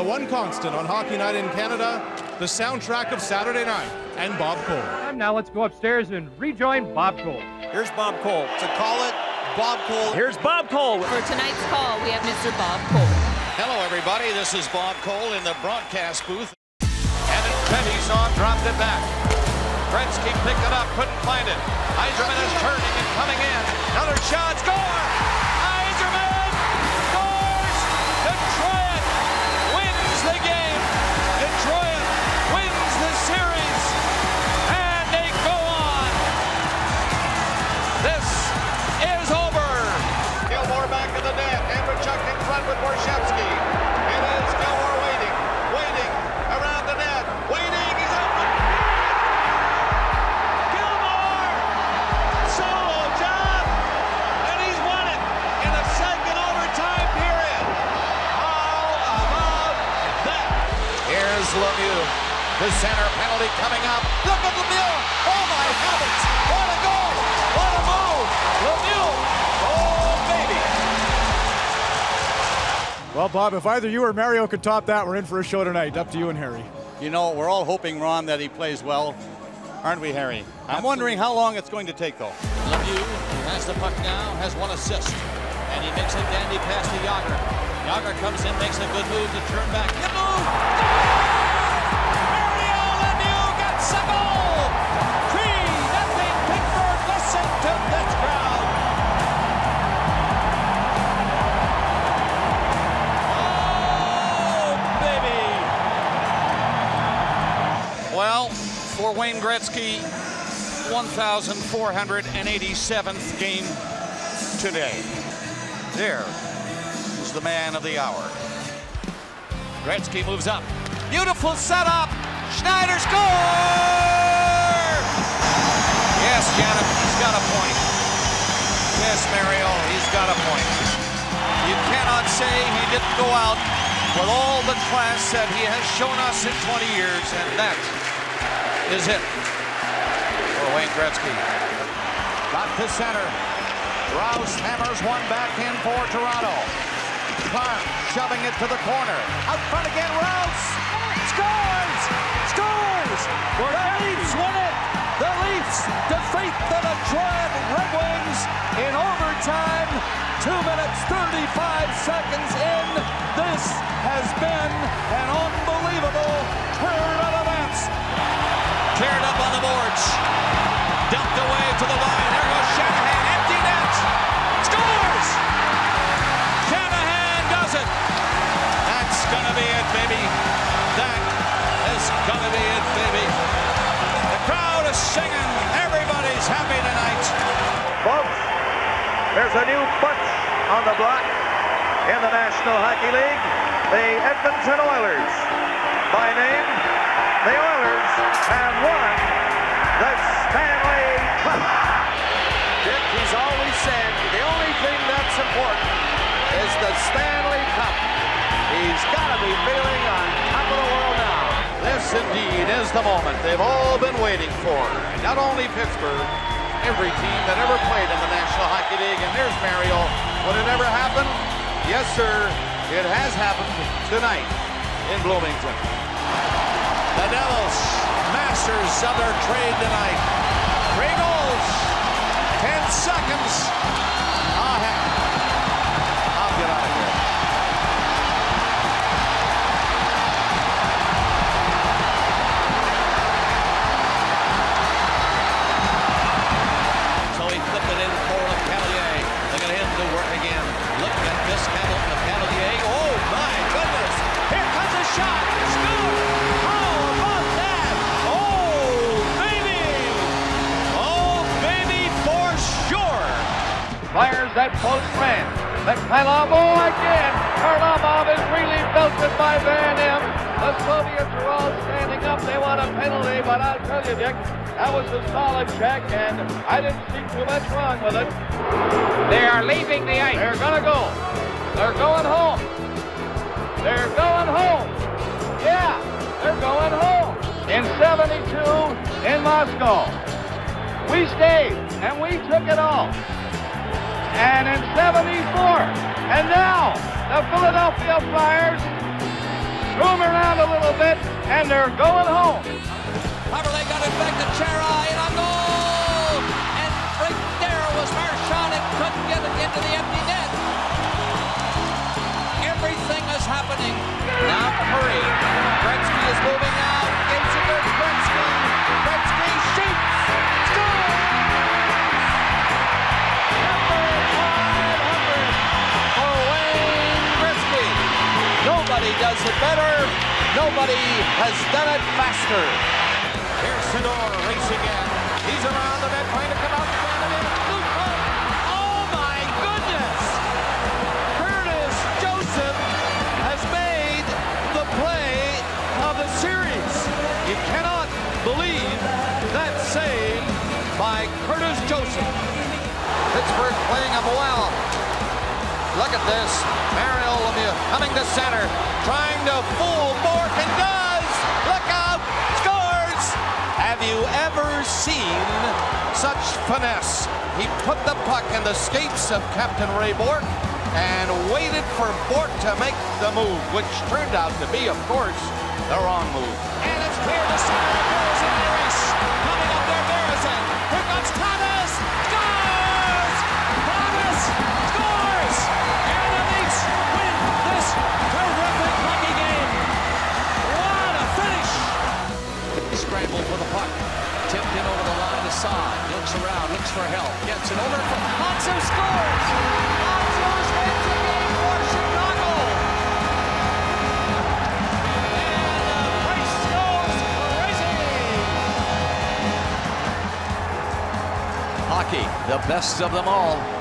the one constant on Hockey Night in Canada, the soundtrack of Saturday night, and Bob Cole. And now let's go upstairs and rejoin Bob Cole. Here's Bob Cole. To call it, Bob Cole. Here's Bob Cole. For tonight's call, we have Mr. Bob Cole. Hello, everybody. This is Bob Cole in the broadcast booth. And Trevisan dropped it back. Gretzky picked it up, couldn't find it. Yzerman is turning and The center penalty coming up. Look at Lemieux. Oh my heavens! What a goal! What a move! Lemieux. Oh baby. Well, Bob, if either you or Mario could top that, we're in for a show tonight. Up to you and Harry. You know, we're all hoping, Ron, that he plays well. Aren't we, Harry? I'm wondering how long it's going to take, though. Lemieux has the puck now, has one assist. And he makes a dandy pass to Jagr. Jagr comes in, makes a good move to turn back. Good move! For Wayne Gretzky, 1,487th game today. There is the man of the hour. Gretzky moves up. Beautiful setup. Schneider score! Yes, Janet, he's got a point. Yes, Mario, he's got a point. You cannot say he didn't go out with all the class that he has shown us in 20 years, and that is hit for Wayne Gretzky. Got to center. Rouse hammers one back in for Toronto. Clark shoving it to the corner. Out front again, Rouse scores! Scores! The Leafs win it! The Leafs defeat the Detroit Red Wings in overtime. Two minutes, 35 seconds in. This has been an unbelievable turn of events. Cleared up on the boards. Dumped away to the line. There goes Shanahan. Empty net. Scores! Shanahan does it. That's gonna be it, baby. That is gonna be it, baby. The crowd is singing. Everybody's happy tonight. Folks, there's a new bunch on the block in the National Hockey League, the Edmonton Oilers. By name, the Oilers have won the Stanley Cup. Dick, he's always said the only thing that's important is the Stanley Cup. He's got to be feeling on top of the world now. This indeed is the moment they've all been waiting for. Not only Pittsburgh, every team that ever played in the National Hockey League. And there's Mario. Would it ever happen? Yes, sir. It has happened tonight in Bloomington. Their trade tonight. Three goals, 10 seconds. That close man. Mikhailov, oh again. Kharlamov is really belted by Van Impe. The Soviets are all standing up. They want a penalty, but I'll tell you, Dick, that was a solid check, and I didn't see too much wrong with it. They are leaving the ice. They're gonna go. They're going home. They're going home. Yeah, they're going home. In 72 in Moscow. We stayed, and we took it all and in 74. And now, the Philadelphia Flyers threw around a little bit, and they're going home. Coverley got it back to Chara better. Nobody has done it faster. Here's Sador racing in. He's around the net trying to come out and it in. Oh my goodness! Curtis Joseph has made the play of the series. You cannot believe that save by Curtis Joseph. Pittsburgh playing him well. Look at this. Mario Lemieux coming to center, trying to fool Bourque and does. Look out! Scores! Have you ever seen such finesse? He put the puck in the skates of Captain Ray Bourque and waited for Bourque to make the move, which turned out to be, of course, the wrong move. Scramble for the puck. Tipped in over the line to Saad. Looks around, looks for help. Gets it over to Hanso scores! Hanso's wins the game for Chicago! And the place goes crazy! Hockey, the best of them all.